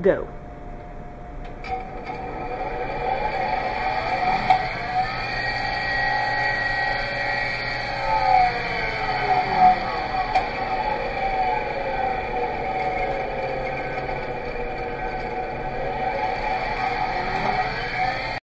go.